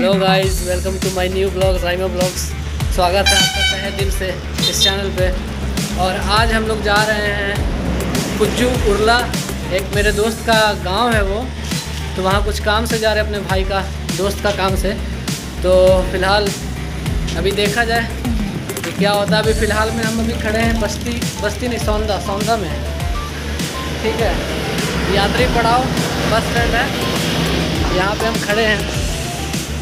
Hello guys welcome to my new blog राइमो blogs स्वागत है आपका तहे दिल से इस चैनल पे। और आज हम लोग जा रहे हैं कुज्जू उर्ला, एक मेरे दोस्त का गाँव है वो। तो वहाँ कुछ काम से जा रहे हैं अपने भाई का, दोस्त का काम से। तो फ़िलहाल अभी देखा जाए कि क्या होता है। अभी फ़िलहाल में हम अभी खड़े हैं बस्ती बस्ती नहीं, सौंदा सौंदा में। ठीक है? यात्री पड़ाव, बस स्टैंड है। यहाँ पे हम खड़े हैं।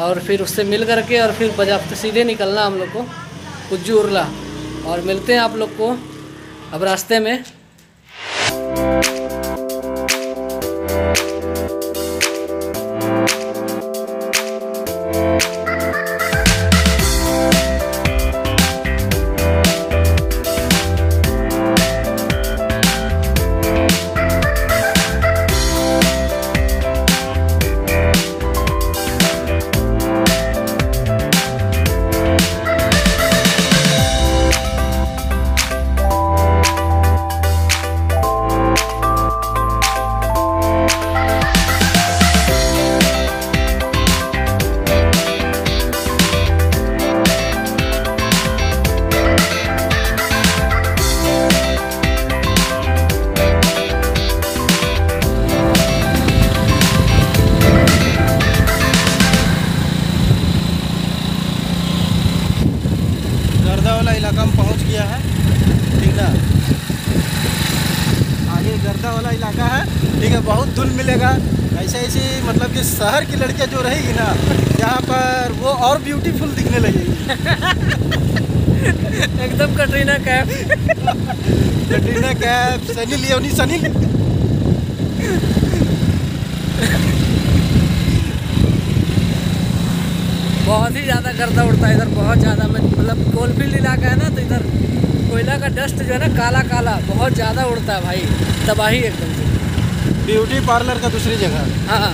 और फिर उससे मिल करके और फिर बजापते सीधे निकलना हम लोग को, उज्जू उर्ला। और मिलते हैं आप लोग को अब रास्ते में। इलाका में पहुँच गया है। ठीक है आगे गर्दा वाला इलाका है। ठीक है बहुत धुल मिलेगा। ऐसे ऐसी मतलब कि शहर की लड़कियाँ जो रहेगी ना यहाँ पर वो और ब्यूटीफुल दिखने लगेगी। एकदम कटरीना कैफ। कटरीना कैफ सनी लियोनी सनी। बहुत ही ज़्यादा गर्दा उड़ता है इधर बहुत ज़्यादा में मतलब कोलफील्ड इलाका है ना तो इधर कोयला का डस्ट जो है ना काला काला बहुत ज़्यादा उड़ता है भाई तबाही एकदम से। ब्यूटी पार्लर का दूसरी जगह। हाँ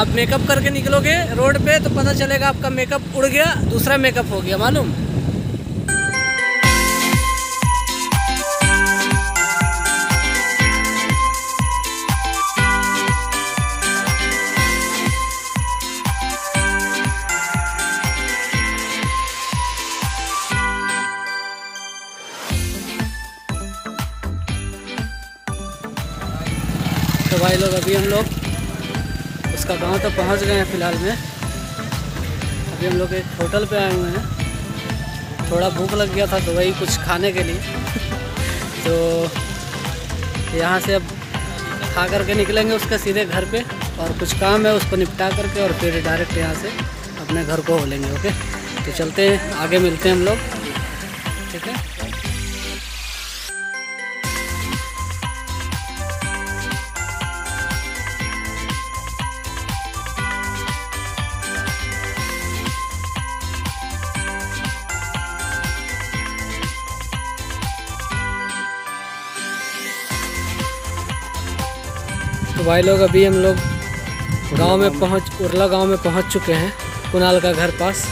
आप मेकअप करके निकलोगे रोड पे तो पता चलेगा आपका मेकअप उड़ गया दूसरा मेकअप हो गया मालूम? भाई लोग अभी हम लोग उसका गाँव तक तो पहुँच गए हैं फ़िलहाल में। अभी हम लोग एक होटल पे आए हुए हैं। थोड़ा भूख लग गया था तो वही कुछ खाने के लिए। तो यहाँ से अब खा करके निकलेंगे उसके सीधे घर पे और कुछ काम है उसको निपटा करके और फिर डायरेक्ट यहाँ से अपने घर को हो लेंगे ओके तो चलते हैं, आगे मिलते हैं हम लोग। ठीक है? तो भाई लोग अभी हम लोग गाँव में पहुँच उरला गाँव में पहुँच चुके हैं कुणाल का घर पास।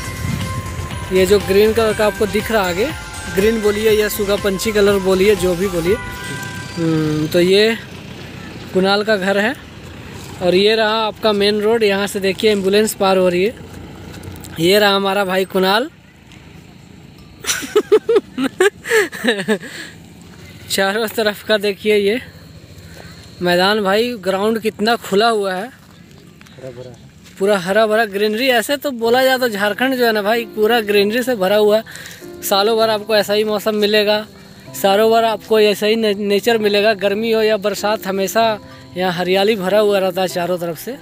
ये जो ग्रीन कलर का आपको दिख रहा आगे ग्रीन बोलिए या सुगा पंछी कलर बोलिए जो भी बोलिए। हम्म, तो ये कुणाल का घर है और ये रहा आपका मेन रोड यहाँ से देखिए एंबुलेंस पार हो रही है। ये रहा हमारा भाई कुणाल। चारों तरफ़ का देखिए ये। मैदान भाई ग्राउंड कितना खुला हुआ है। पूरा हरा भरा ग्रीनरी ऐसे तो बोला जाए तो झारखंड जो है ना भाई पूरा ग्रीनरी से भरा हुआ है। सालों भर आपको ऐसा ही मौसम मिलेगा सालों भर आपको ऐसा ही ने, नेचर मिलेगा। गर्मी हो या बरसात हमेशा यहाँ हरियाली भरा हुआ रहता है चारों तरफ़ से।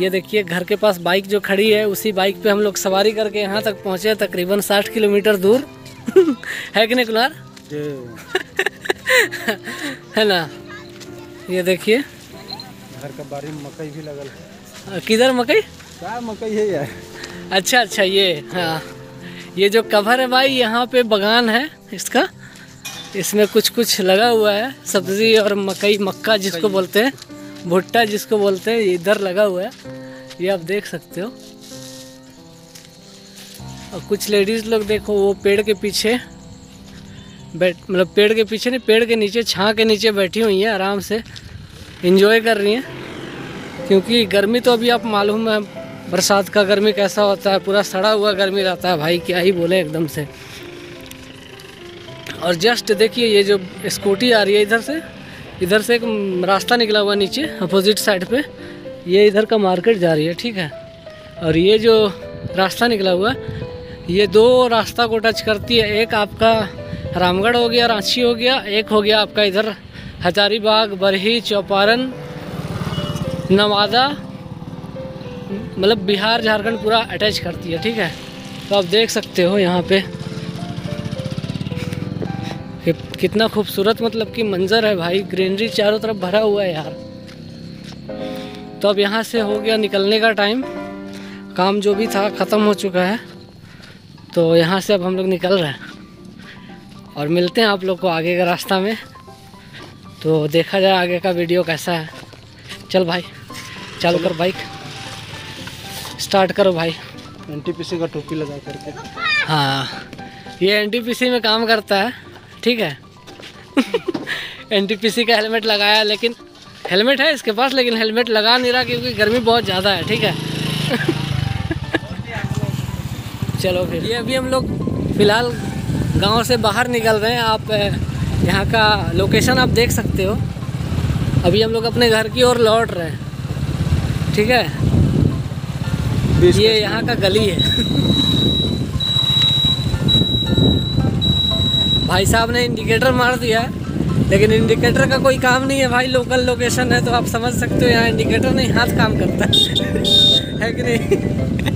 ये देखिए घर के पास बाइक जो खड़ी है उसी बाइक पे हम लोग सवारी करके यहाँ तक पहुँचे तकरीबन साठ किलोमीटर दूर। है कि नहीं कुनार है ना? ये देखिए। घर का बारी में मकई भी लगल है। किधर मकई? क्या मकई है यार। अच्छा अच्छा ये हाँ। ये जो कवर है भाई यहाँ पे बगान है इसका। इसमें कुछ कुछ लगा हुआ है सब्ज़ी और मकई मक्का जिसको बोलते हैं भुट्टा जिसको बोलते हैं इधर लगा हुआ है। ये आप देख सकते हो। और कुछ लेडीज़ लोग देखो वो पेड़ के पीछे बैठ मतलब पेड़ के पीछे नहीं, पेड़ के नीचे छाँ के नीचे बैठी हुई हैं, आराम से इंजॉय कर रही हैं। क्योंकि गर्मी तो अभी आप मालूम है, बरसात का गर्मी कैसा होता है, पूरा सड़ा हुआ गर्मी रहता है, भाई क्या ही बोले एकदम से। और जस्ट देखिए ये जो स्कूटी आ रही है इधर से इधर से एक रास्ता निकला हुआ नीचे अपोजिट साइड पे, ये इधर का मार्केट जा रही है, ठीक है। और ये जो रास्ता निकला हुआ है ये दो रास्ता को टच करती है, एक आपका रामगढ़ हो गया, रांची हो गया, एक हो गया आपका इधर हजारीबाग बरही चौपारण नवादा मतलब बिहार, झारखंड पूरा अटैच करती है ठीक है? तो आप देख सकते हो यहाँ पे कि कितना खूबसूरत मतलब कि मंज़र है भाई ग्रीनरी चारों तरफ़ भरा हुआ है यार। तो अब यहाँ से हो गया निकलने का टाइम काम जो भी था ख़त्म हो चुका है तो यहाँ से अब हम लोग निकल रहे हैं। और मिलते हैं आप लोग को आगे का रास्ता में। तो देखा जाए आगे का वीडियो कैसा है। चल भाई चालू कर बाइक स्टार्ट करो भाई। एनटीपीसी का टोपी लगा करके। हाँ ये एनटीपीसी में काम करता है ठीक है। एनटीपीसी का हेलमेट लगाया लेकिन हेलमेट है इसके पास लेकिन हेलमेट लगा नहीं रहा क्योंकि गर्मी बहुत ज़्यादा है ठीक है। चलो फिर। ये अभी हम लोग फ़िलहाल गाँव से बाहर निकल रहे हैं आप यहाँ का लोकेशन आप देख सकते हो। अभी हम लोग अपने घर की ओर लौट रहे हैं। ठीक है? ये यहाँ का गली है। भाई साहब ने इंडिकेटर मार दिया लेकिन इंडिकेटर का कोई काम नहीं है भाई। लोकल लोकेशन है तो आप समझ सकते हो यहाँ इंडिकेटर नहीं हाथ काम करता है कि नहीं?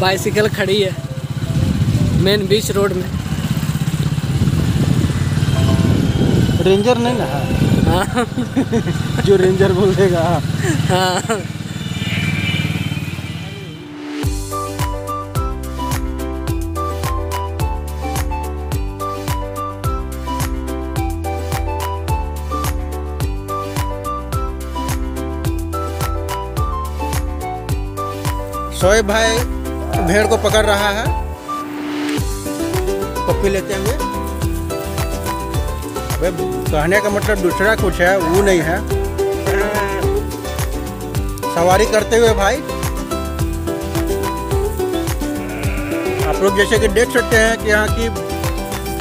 बाइसिकल खड़ी है मेन बीच रोड में। रेंजर नहीं ना? हाँ। जो रेंजर बोल देगा हाँ। शोएब भाई भेड़ को पकड़ रहा है। पप्पी लेते हुए अबे कहने का मतलब दूसरा कुछ है, वो नहीं है। सवारी करते हुए भाई। आप लोग जैसे कि देख सकते हैं कि यहाँ की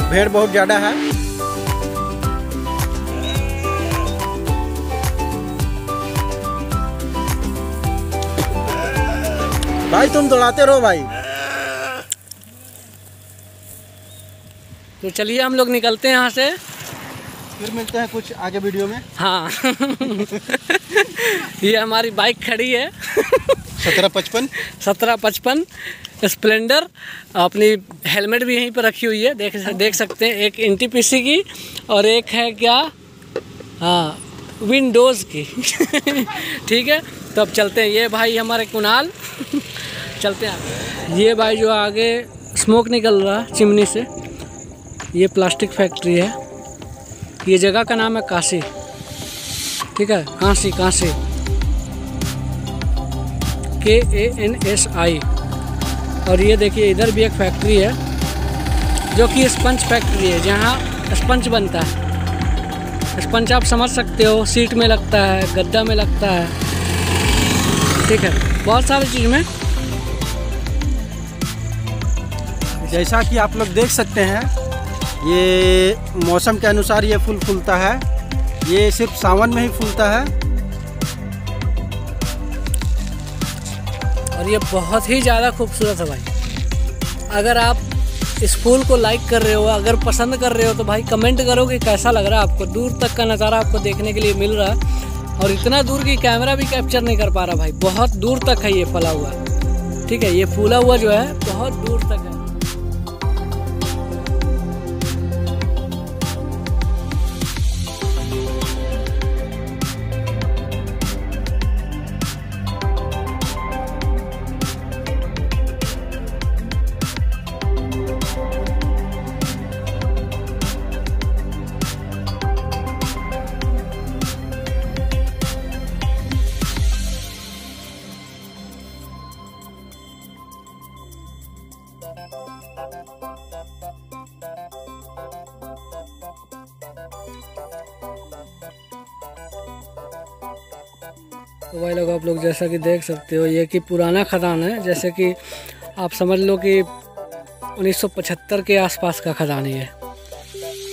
भीड़ बहुत ज़्यादा है। भाई तुम दौड़ाते रहो भाई। तो चलिए हम लोग निकलते हैं यहाँ से। फिर मिलते हैं कुछ आगे वीडियो में। हाँ। ये हमारी बाइक खड़ी है। सत्रह पचपन। सत्रह पचपन। स्प्लेंडर। अपनी हेलमेट भी यहीं पर रखी हुई है। देख देख सकते हैं एक एनटीपीसी की और एक है क्या? हाँ विंडोज़ की। ठीक है तो अब चलते हैं। ये भाई हमारे कुणाल। चलते हैं। ये भाई जो आगे स्मोक निकल रहा है चिमनी से, ये प्लास्टिक फैक्ट्री है। ये जगह का नाम है काशी। ठीक है? काशी काशी। के ए एन एस आई और ये देखिए, इधर भी एक फैक्ट्री है, जो कि स्पंज फैक्ट्री है, जहाँ स्पंज बनता है। स्पंज आप समझ सकते हो, सीट में लगता है गद्दा में लगता है। ठीक है? बहुत सारी चीज़ में जैसा कि आप लोग देख सकते हैं, ये मौसम के अनुसार ये फूल फूलता है। ये सिर्फ़ सावन में ही फूलता है। और ये बहुत ही ज़्यादा खूबसूरत है भाई। अगर आप इस फूल को लाइक कर रहे हो, अगर पसंद कर रहे हो तो भाई कमेंट करो कि कैसा लग रहा है आपको। दूर तक का नज़ारा आपको देखने के लिए मिल रहा है। और इतना दूर की कैमरा भी कैप्चर नहीं कर पा रहा भाई। बहुत दूर तक है ये फला हुआ। ठीक है, ये फूला हुआ जो है, बहुत दूर तक है। आप लोग जैसा कि देख सकते हो ये कि पुराना खदान है। जैसे कि आप समझ लो कि 1975 के आसपास का खदान ही है।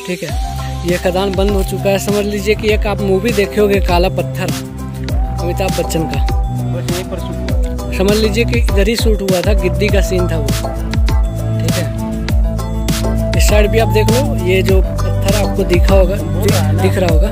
ठीक है? ये खदान बंद हो चुका है। समझ लीजिए कि एक आप मूवी देखे होगे काला पत्थर अमिताभ बच्चन का। समझ लीजिए कि इधर ही शूट हुआ था गिद्दी का सीन था वो। ठीक है? इस साइड भी आप देख लो ये जो पत्थर आपको दिखा होगा दिख रहा होगा।